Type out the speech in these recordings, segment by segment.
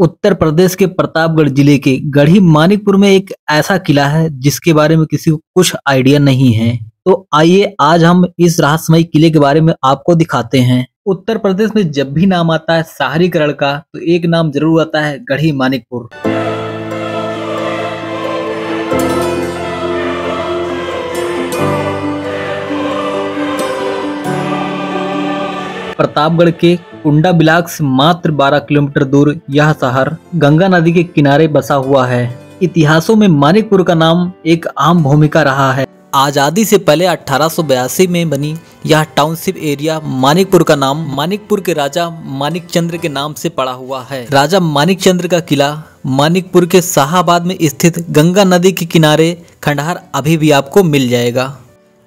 उत्तर प्रदेश के प्रतापगढ़ ज़िले के गढ़ी मानिकपुर में एक ऐसा किला है जिसके बारे में किसी को कुछ आइडिया नहीं है। तो आइए आज हम इस रहस्यमय किले के बारे में आपको दिखाते हैं। उत्तर प्रदेश में जब भी नाम आता है शहरीकरण का तो एक नाम ज़रूर आता है गढ़ी मानिकपुर। प्रतापगढ़ के कुंडा बिलाक से मात्र 12 किलोमीटर दूर यह शहर गंगा नदी के किनारे बसा हुआ है। इतिहासों में मानिकपुर का नाम एक आम भूमिका रहा है। आज़ादी से पहले अठारह सौ बयासी में बनी यह टाउनशिप एरिया मानिकपुर का नाम मानिकपुर के राजा मानिक चंद्र के नाम से पड़ा हुआ है। राजा मानिक चंद्र का किला मानिकपुर के शाहबाद में स्थित गंगा नदी के किनारे खंडहर अभी भी आपको मिल जाएगा।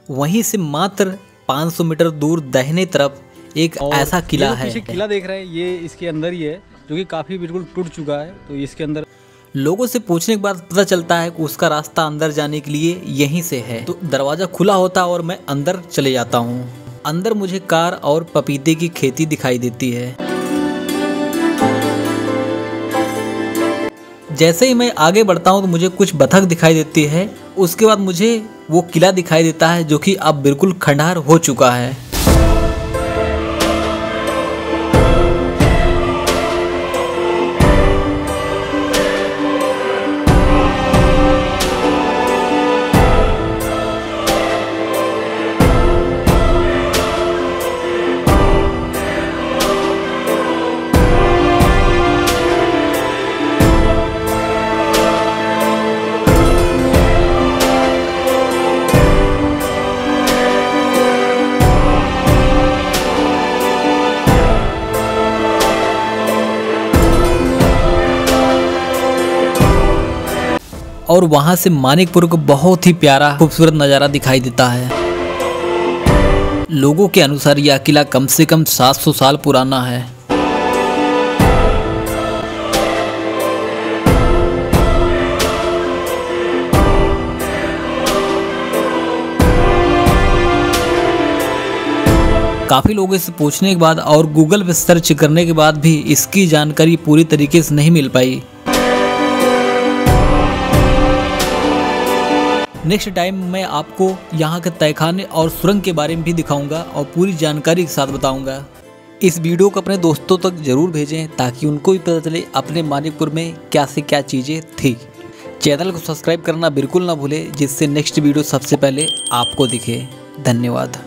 वहीं से मात्र 500 मीटर दूर दहने तरफ़ एक ऐसा किला है। किला देख रहे हैं ये इसके अंदर ही है जो कि काफ़ी बिल्कुल टूट चुका है तो इसके अंदर लोगों से पूछने के बाद पता चलता है कि उसका रास्ता अंदर जाने के लिए यहीं से है। तो दरवाज़ा खुला होता और मैं अंदर चले जाता हूँ। अंदर मुझे कार और पपीते की खेती दिखाई देती है। जैसे ही मैं आगे बढ़ता हूँ तो मुझे कुछ बतख दिखाई देती है। उसके बाद मुझे वो किला दिखाई देता है जो कि अब बिल्कुल खंडहर हो चुका है। और वहाँ से मानिकपुर को बहुत ही प्यारा, खूबसूरत नज़ारा दिखाई देता है। लोगों के अनुसार यह किला कम से कम 700 साल पुराना है। काफ़ी लोगों से पूछने के बाद और गूगल पे सर्च करने के बाद भी इसकी जानकारी पूरी तरीके से नहीं मिल पाई। नेक्स्ट टाइम मैं आपको यहाँ के तहखाने और सुरंग के बारे में भी दिखाऊँगा और पूरी जानकारी के साथ बताऊँगा। इस वीडियो को अपने दोस्तों तक ज़रूर भेजें ताकि उनको भी पता चले अपने मानिकपुर में क्या से क्या चीज़ें थी। चैनल को सब्सक्राइब करना बिल्कुल ना भूलें, जिससे नेक्स्ट वीडियो सबसे पहले आपको दिखे। धन्यवाद।